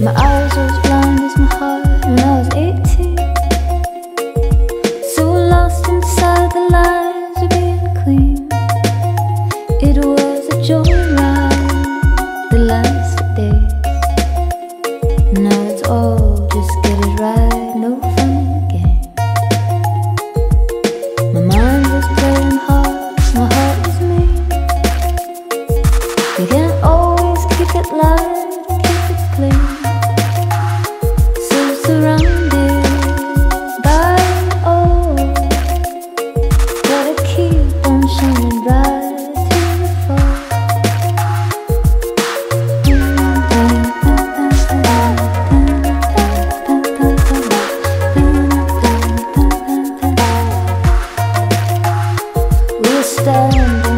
My eyes are as blind as my heart. understand